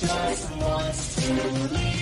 just wants to leave.